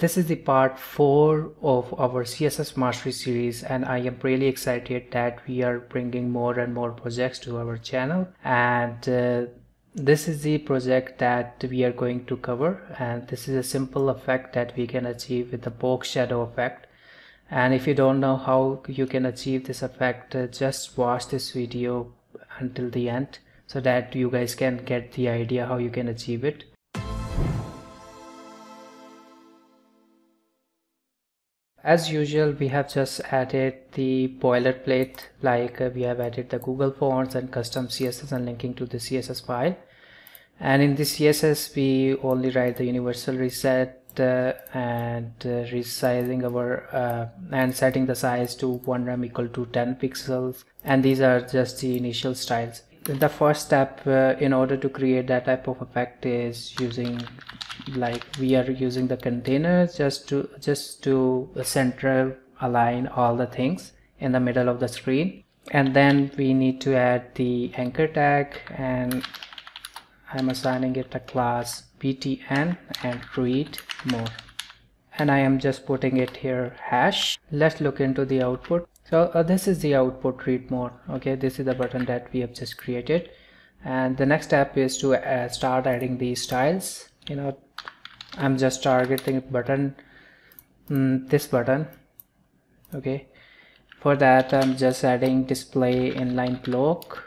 This is the part 4 of our CSS Mastery series and I am really excited that we are bringing more and more projects to our channel. And uh, this is the project that we are going to cover and this is a simple effect that we can achieve with the box shadow effect. And if you don't know how you can achieve this effect uh, just watch this video until the end so that you guys can get the idea how you can achieve it As usual, we have just added the boilerplate like uh, we have added the Google Fonts and custom CSS and linking to the CSS file. And in the CSS, we only write the universal reset uh, and uh, resizing our uh, and setting the size to 1 rem equal to 10 pixels. And these are just the initial styles. The first step uh, in order to create that type of effect is using like we are using the containers just to just to center align all the things in the middle of the screen. And then we need to add the anchor tag and I'm assigning it a class btn and read more and I am just putting it here hash. Let's look into the output. So uh, this is the output read more okay? This is the button that we have just created. And the next step is to uh, start adding these styles. You know I'm just targeting button mm, this button okay? For that I'm just adding display inline block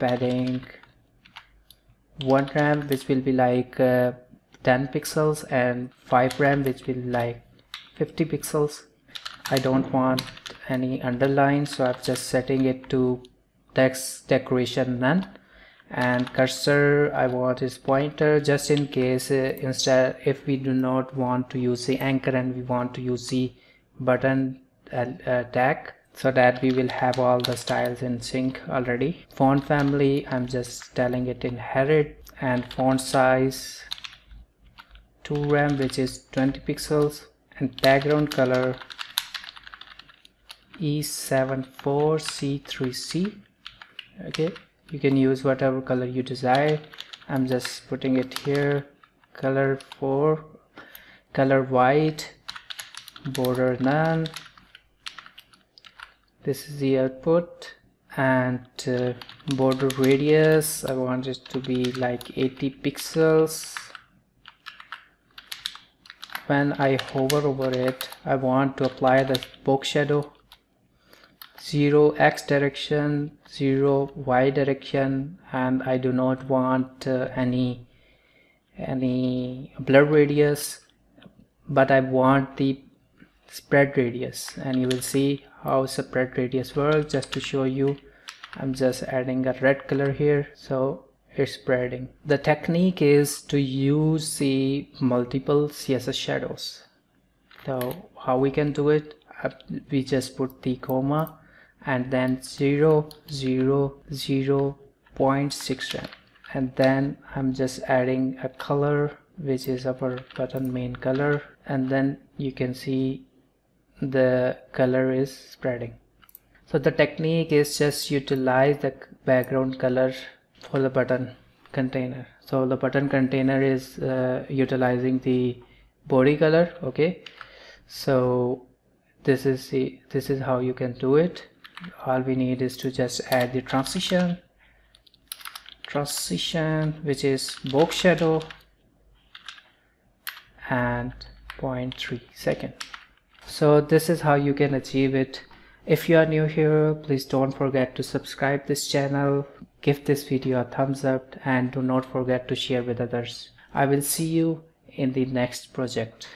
padding 1 rem which will be like uh, 10 pixels and 5 rem which will like 50 pixels. I don't want any underline so I'm just setting it to text decoration none. And cursor I want is pointer just in case uh, instead if we do not want to use the anchor and we want to use the button uh, uh, tag so that we will have all the styles in sync already. Font family I'm just telling it inherit and font size 2 rem which is 20 pixels and background color E74C3C okay you can use whatever color you desire. I'm just putting it here. Color 4 color white border none. This is the output and uh, border radius I want it to be like 80 pixels when I hover over it I want to apply the box shadow. 0 x direction 0 y direction and I do not want uh, any any blur radius but I want the spread radius. And you will see how spread radius works. Just to show you I'm just adding a red color here. So it's spreading. The technique is to use the multiple CSS shadows. So how we can do it uh, we just put the comma and then 0 0 0 0.6 and then I'm just adding a color which is our button main color. And then you can see the color is spreading. So the technique is just utilize the background color for the button container. So the button container is uh, utilizing the body color okay? So this is the this is how you can do it. All we need is to just add the transition transition which is box shadow and 0.3 second. So this is how you can achieve it. If you are new here please don't forget to subscribe this channel give this video a thumbs up and do not forget to share with others. I will see you in the next project